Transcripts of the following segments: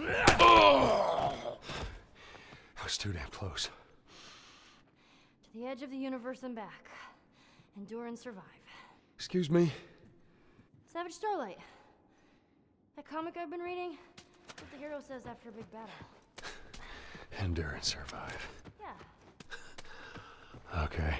I was too damn close. To the edge of the universe and back. Endure and survive. Excuse me? Savage Starlight. That comic I've been reading? What the hero says after a big battle. Endure and survive. Yeah. Okay.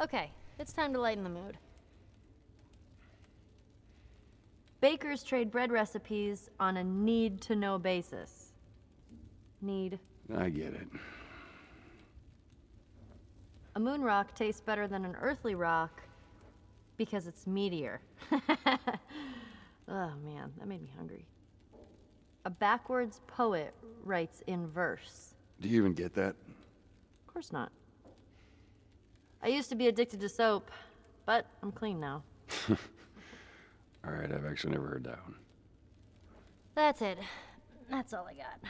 Okay, it's time to lighten the mood. Bakers trade bread recipes on a need to know basis. Need. I get it. A moon rock tastes better than an earthly rock because it's meteor. oh man, that made me hungry. A backwards poet writes in verse. Do you even get that? Of course not. I used to be addicted to soap, but I'm clean now. All right, I've actually never heard that one. That's it. That's all I got.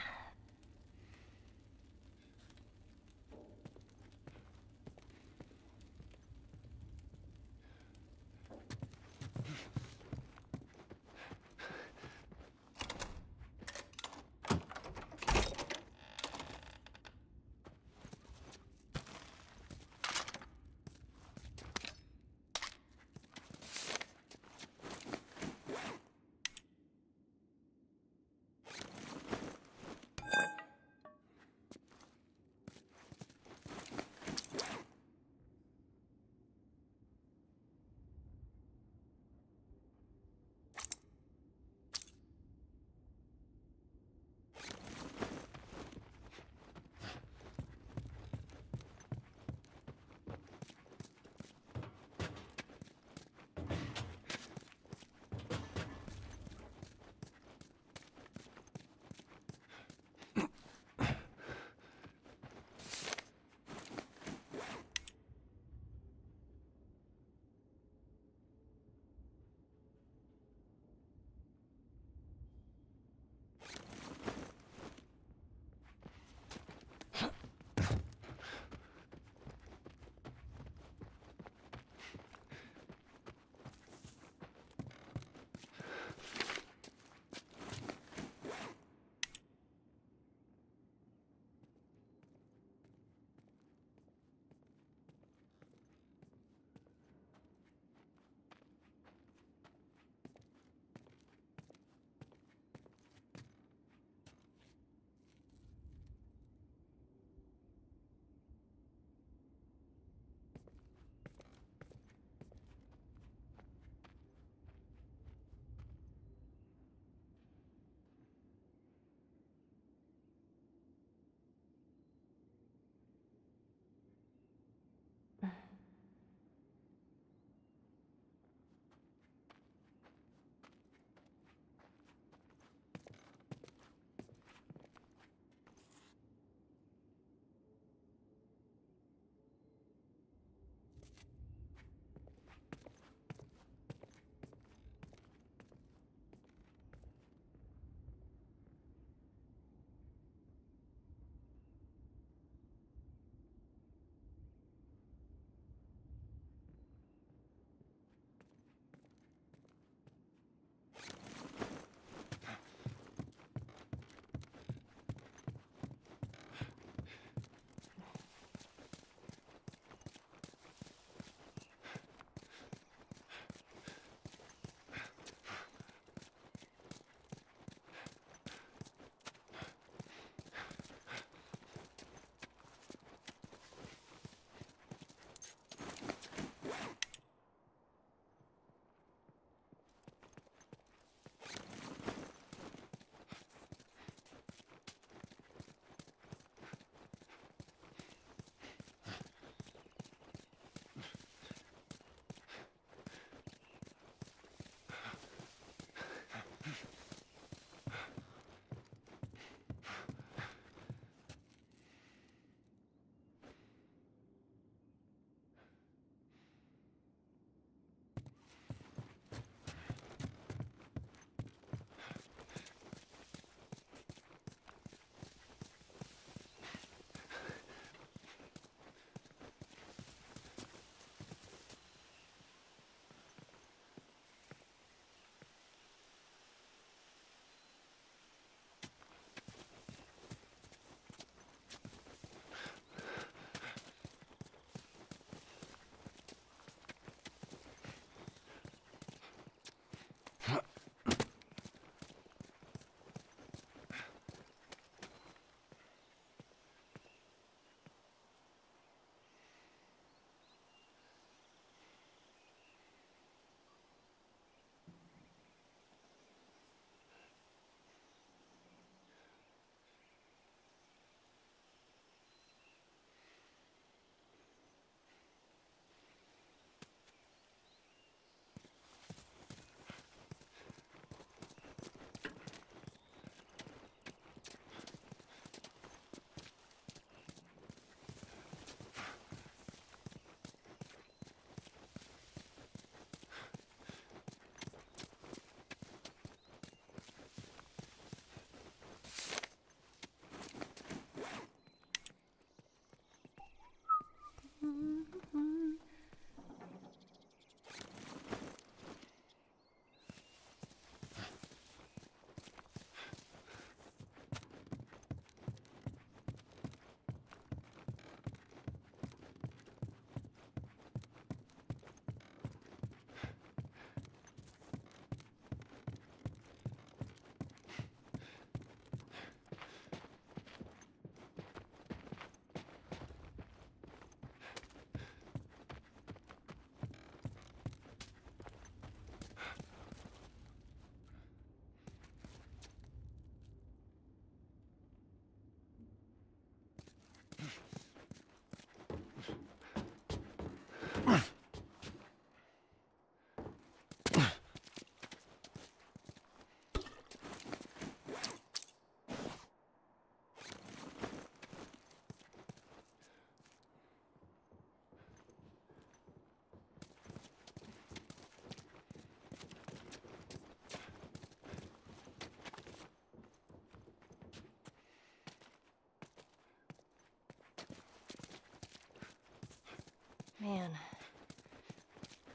Man,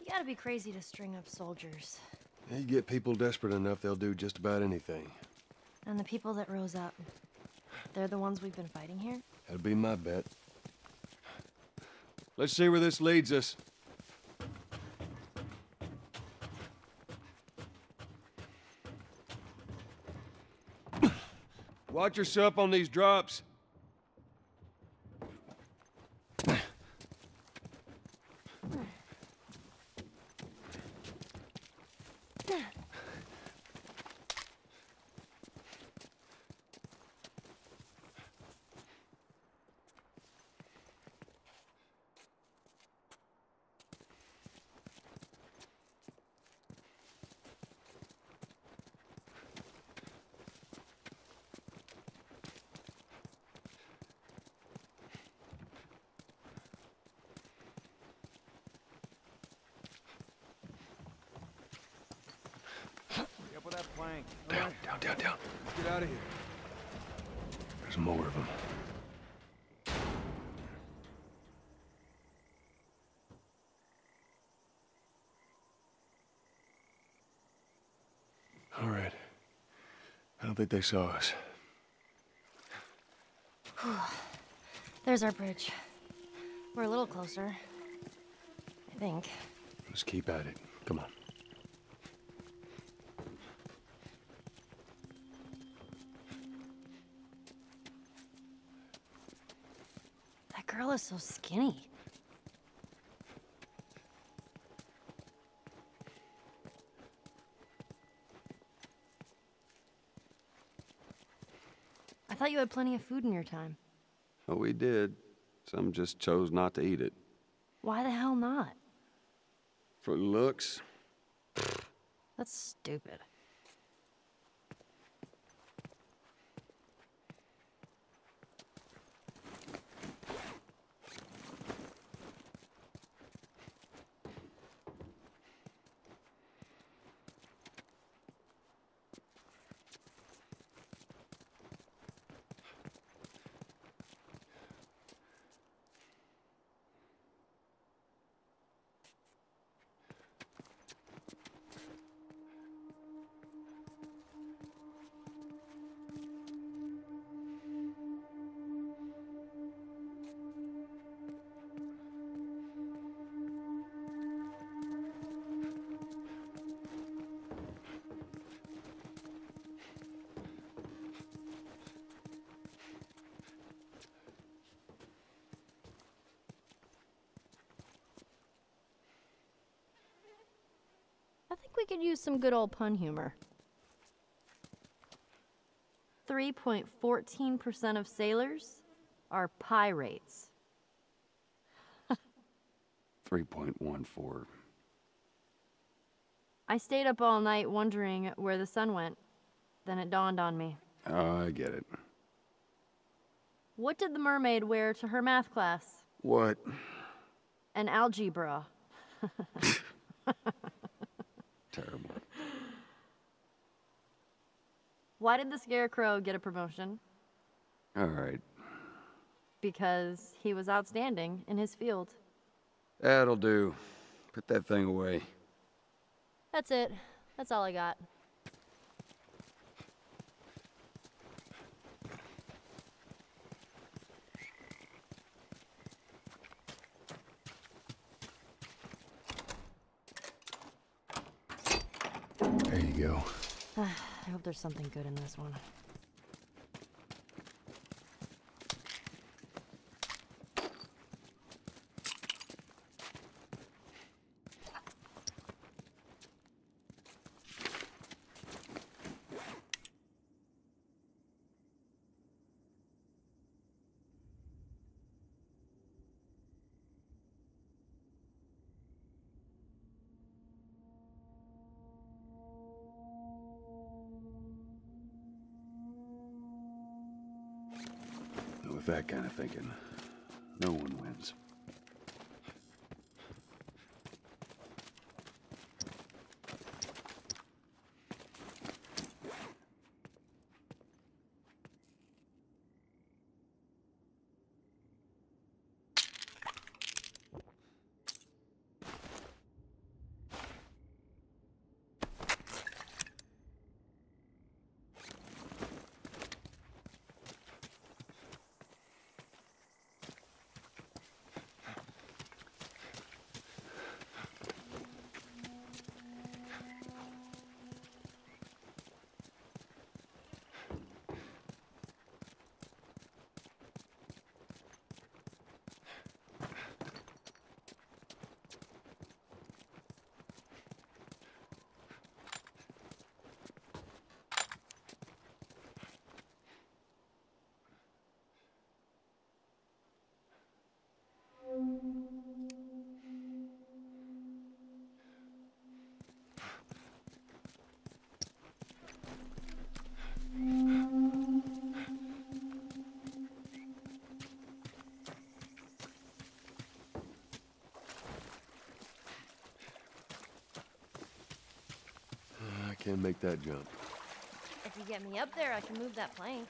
you gotta be crazy to string up soldiers. You get people desperate enough, they'll do just about anything. And the people that rose up, they're the ones we've been fighting here? That'd be my bet. Let's see where this leads us. Watch yourself on these drops. there. Up with that plank. Down, down, down, down. Let's get out of here. There's more of them. All right. I don't think they saw us. There's our bridge. We're a little closer. I think. Let's keep at it. Come on. Girl so skinny. I thought you had plenty of food in your time. Oh, we did. Some just chose not to eat it. Why the hell not? For looks, That's stupid. I think we could use some good old pun humor. 3.14% of sailors are pirates. 3.14. I stayed up all night wondering where the sun went. Then it dawned on me. Oh, I get it. What did the mermaid wear to her math class? What? An algebra. Why did the scarecrow get a promotion? All right. Because he was outstanding in his field. That'll do. Put that thing away. That's it. That's all I got. There you go. I hope there's something good in this one. With that kind of thinking, no one wins. Can make that jump. If you get me up there, I can move that plank.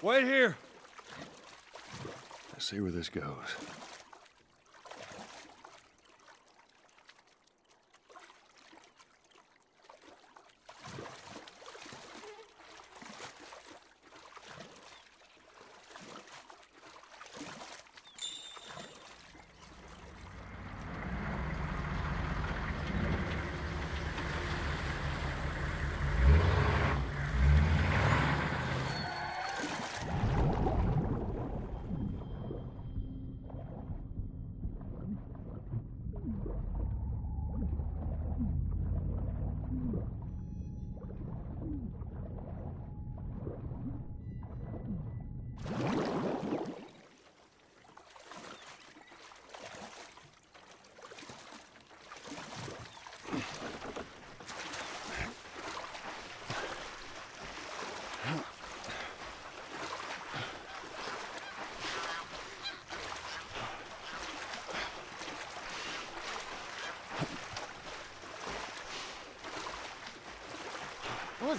Wait here! Let's see where this goes.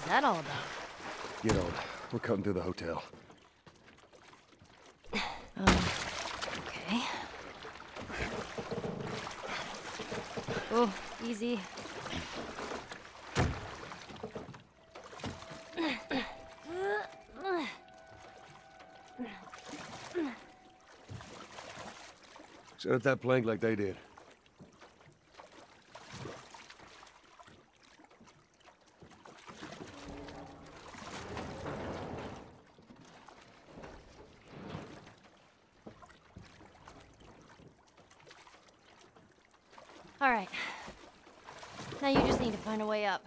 That all about? Get on. We're cutting through the hotel. Um, okay. Oh, easy. Set up that plank like they did. All right. Now you just need to find a way up.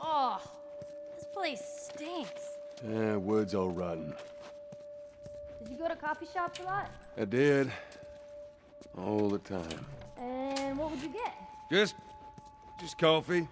Oh, this place stinks. Eh, wood's all rotten. Did you go to coffee shops a lot? I did. All the time. And what would you get? Just... just coffee.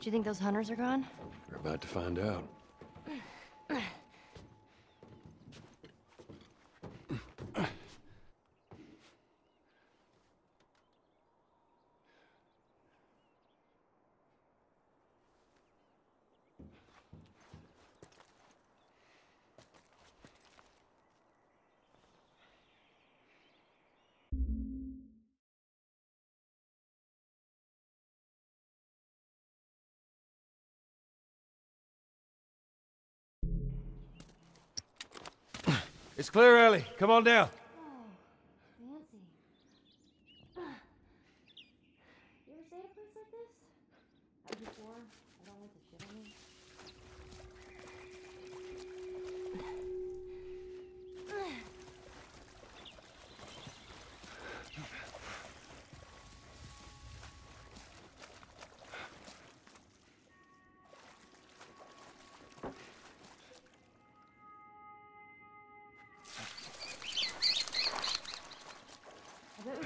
Do you think those hunters are gone? We're about to find out. Clear, Ellie. Come on down.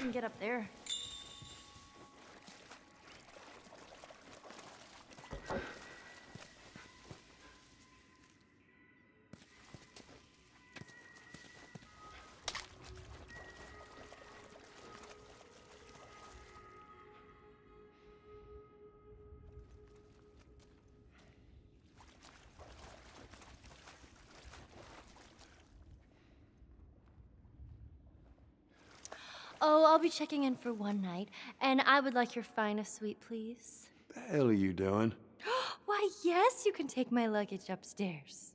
Can get up there. Oh, I'll be checking in for one night, and I would like your finest suite, please. The hell are you doing? Why, yes, you can take my luggage upstairs.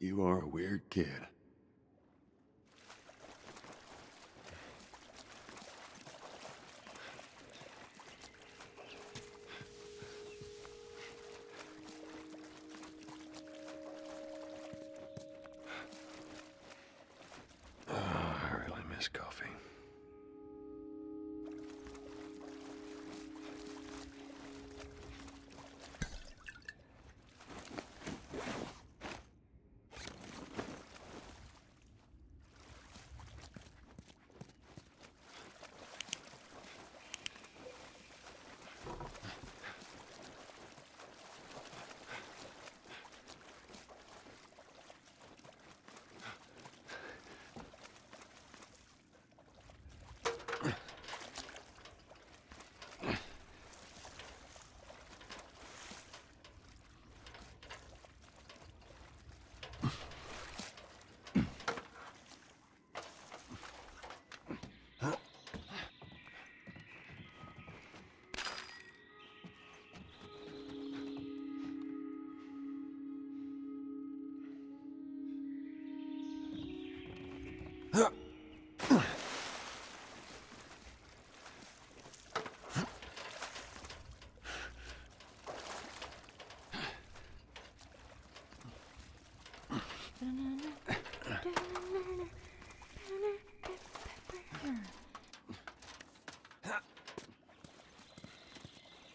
You are a weird kid.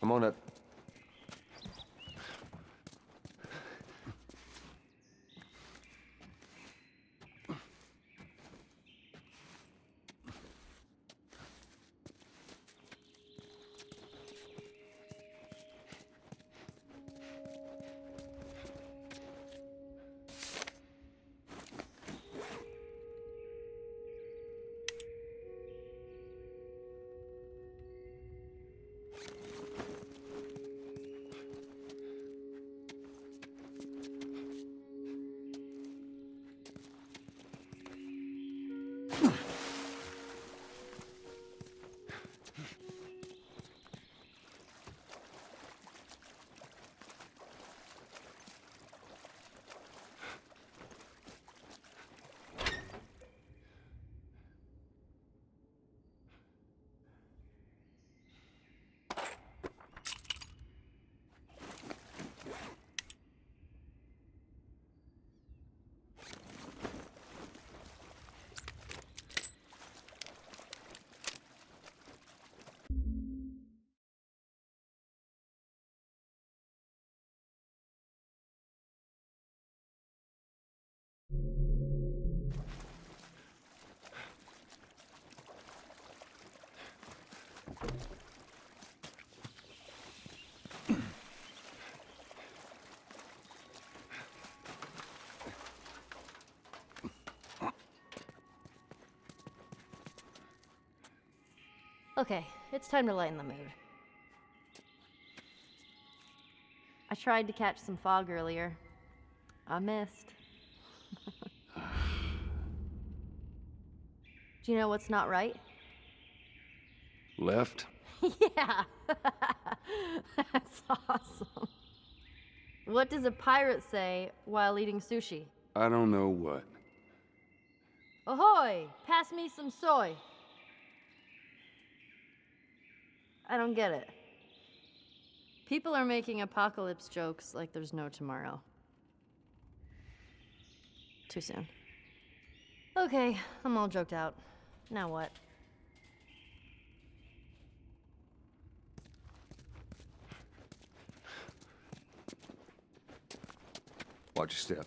I'm on it. Okay, it's time to lighten the mood. I tried to catch some fog earlier. I missed. Do you know what's not right? Left? yeah. That's awesome. What does a pirate say while eating sushi? I don't know what. Ahoy! Pass me some soy. I don't get it. People are making apocalypse jokes like there's no tomorrow. Too soon. Okay, I'm all joked out. Now what? Watch your step.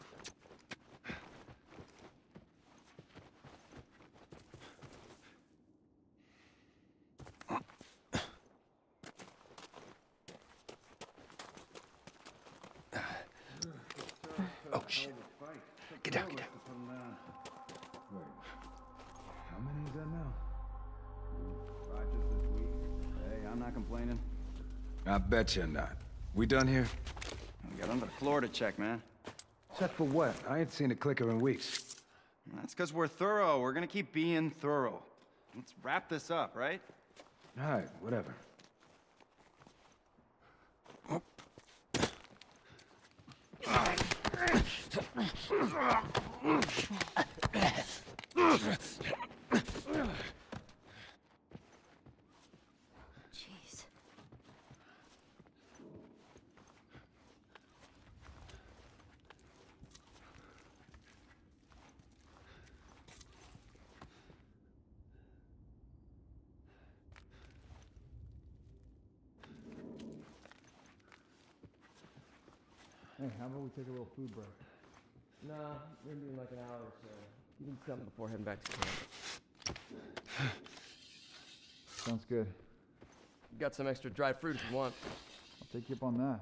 Oh, shit. Get down, get down. Not complaining. I bet you're not. We done here? We got under the floor to check, man. Check for what? I ain't seen a clicker in weeks. That's because we're thorough. We're gonna keep being thorough. Let's wrap this up, right? All right, whatever. take a little food break? Nah, we're gonna be in like an hour or so. You need something before heading back to camp. Sounds good. Got some extra dried fruit if you want. I'll take you up on that.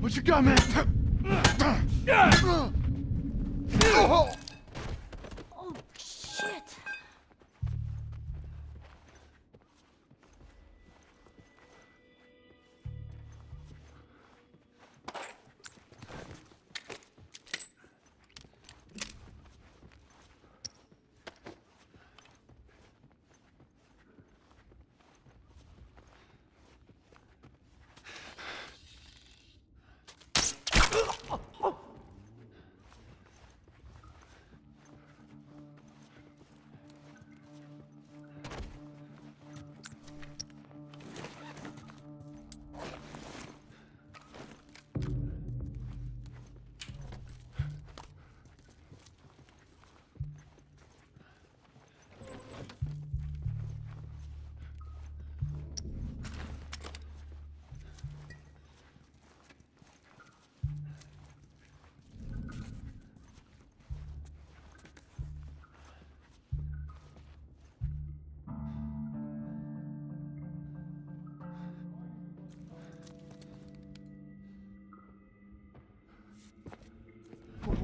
What you got, man? Oh.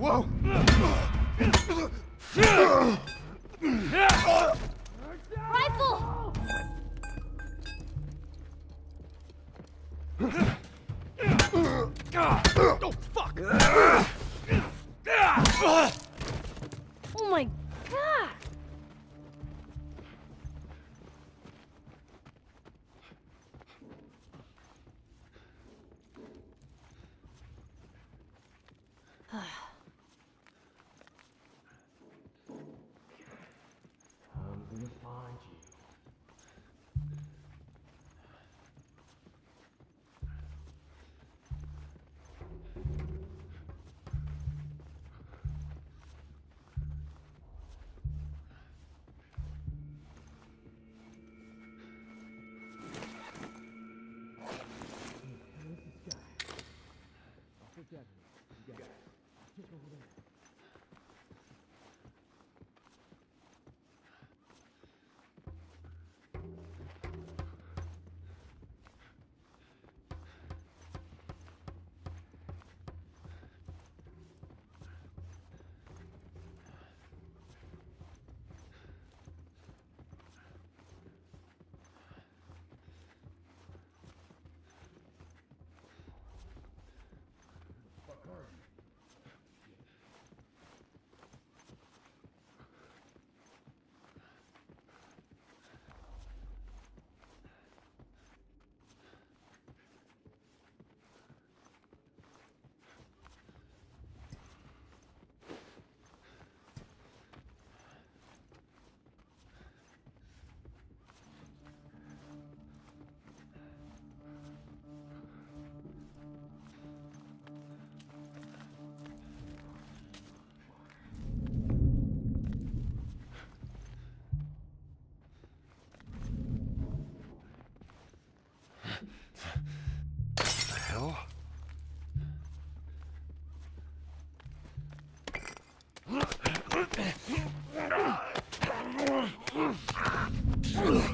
Whoa! Rifle! Oh my god! I'm gonna find you. The hell? That was close. The fuck was that? Spread out! Jeez. Come on, man.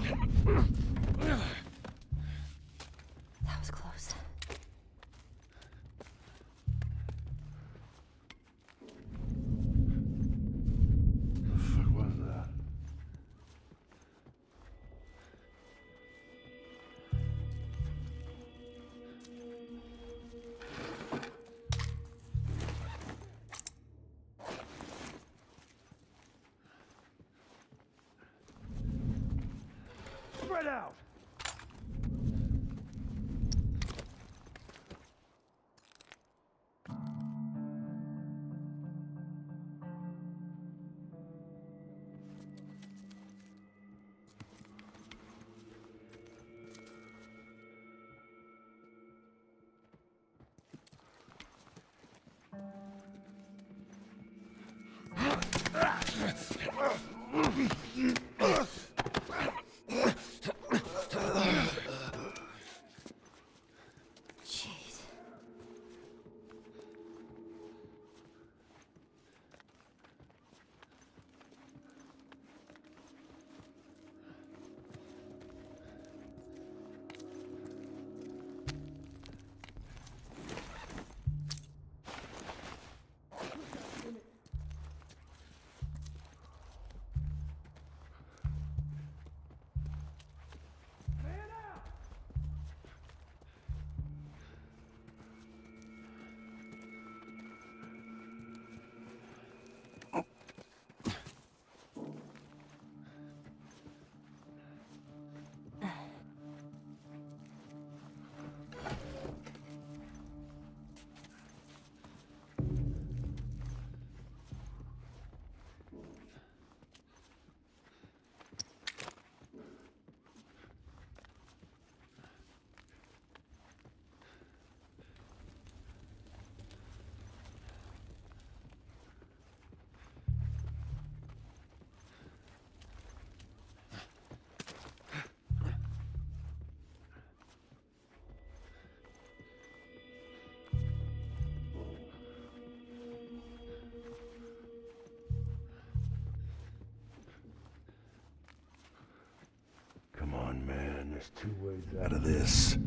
There's two ways out of this.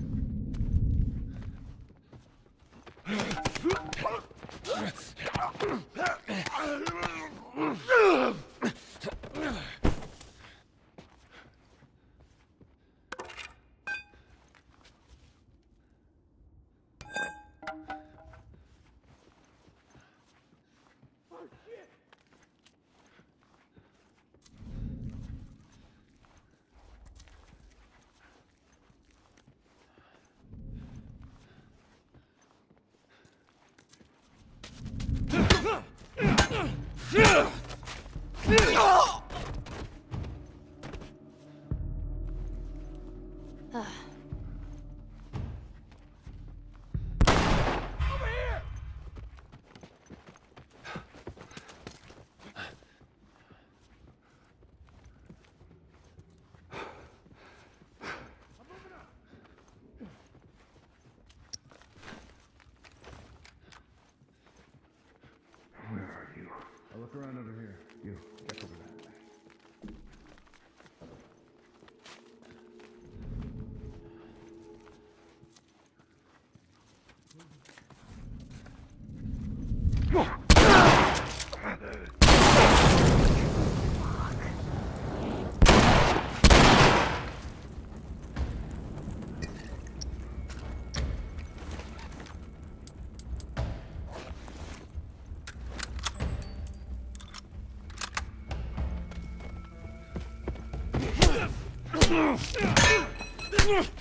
I'll look around over here. You, check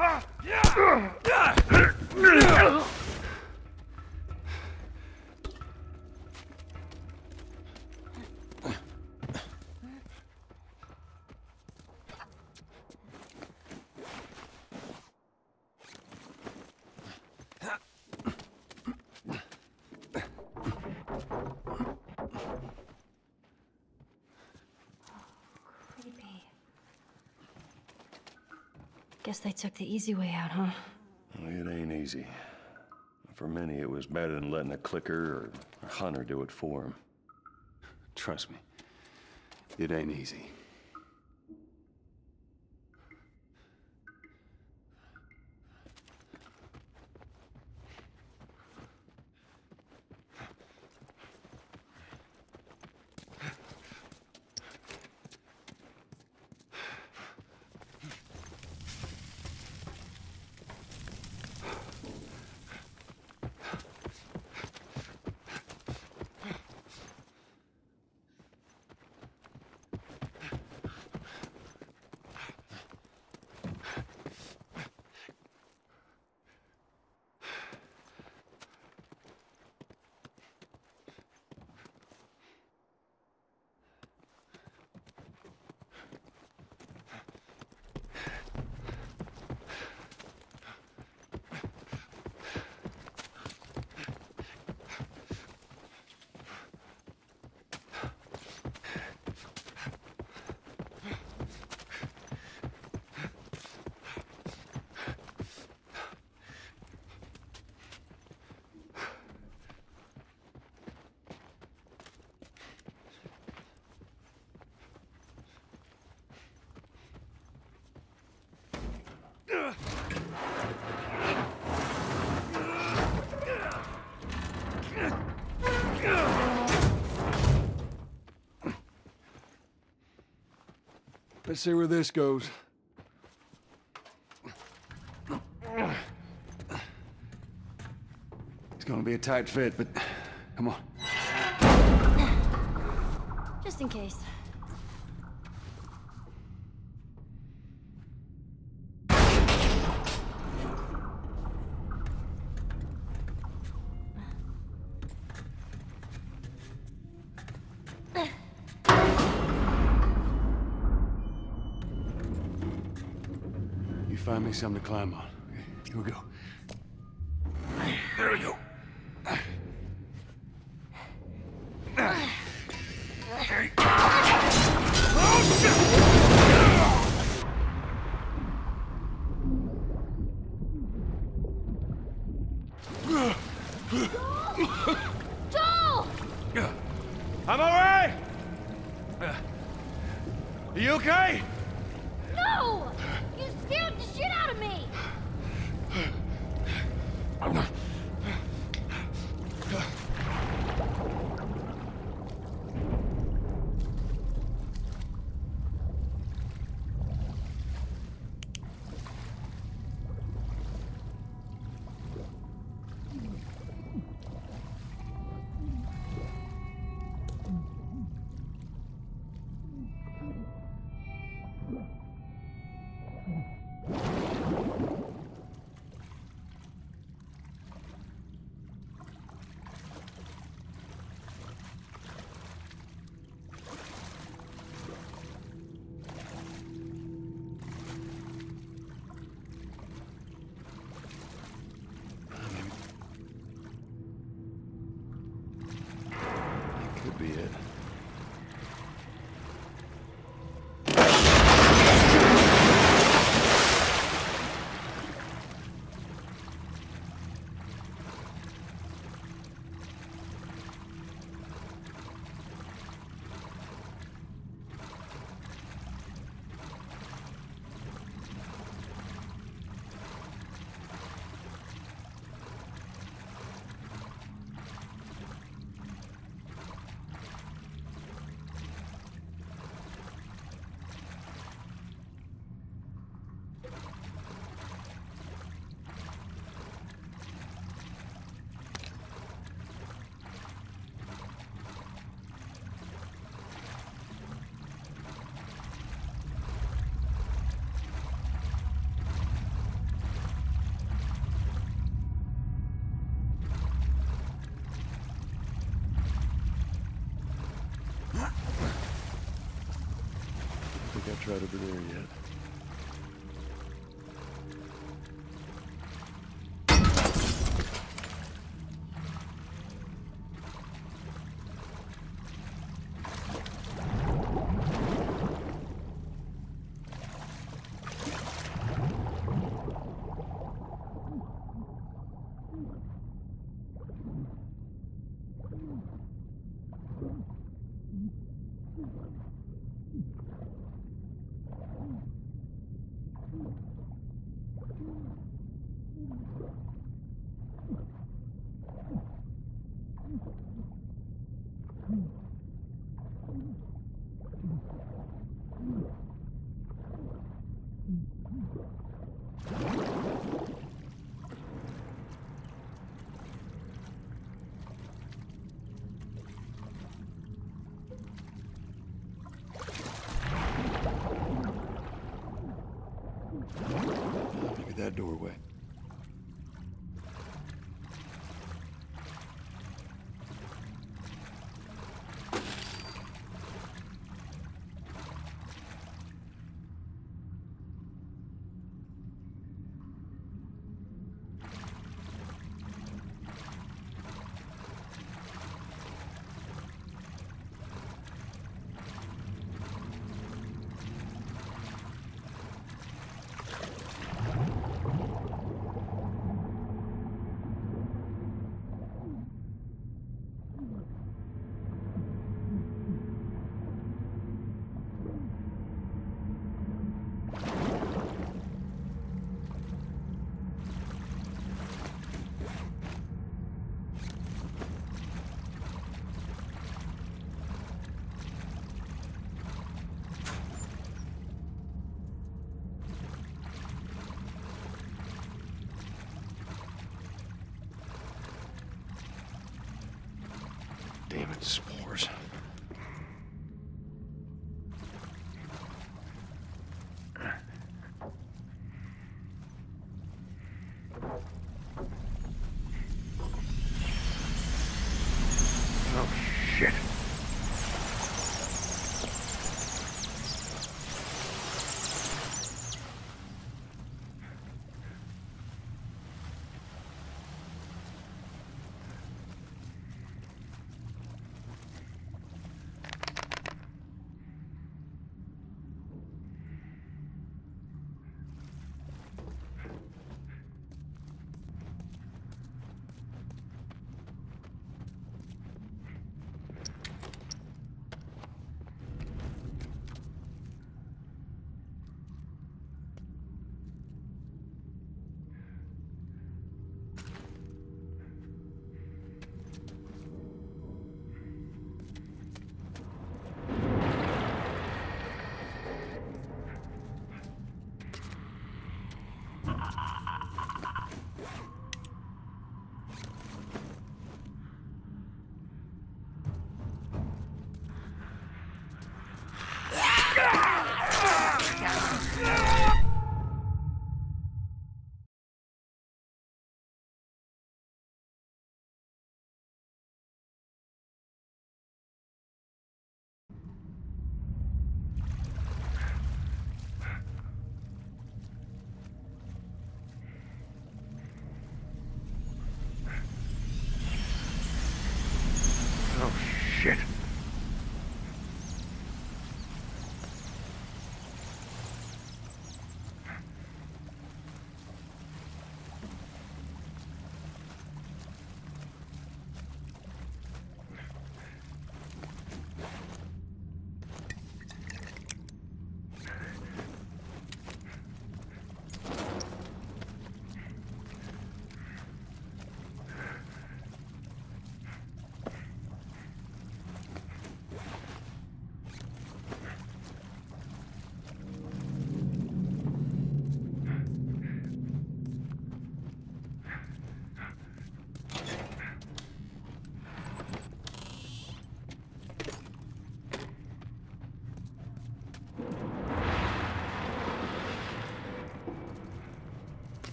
over there. Creepy. Guess they took the easy way out, huh? It ain't easy. For many, it was better than letting a clicker or a hunter do it for them. Trust me, it ain't easy. Let's see where this goes. It's gonna be a tight fit, but come on. Just in case. Something to climb on. Here we go. I think I that doorway.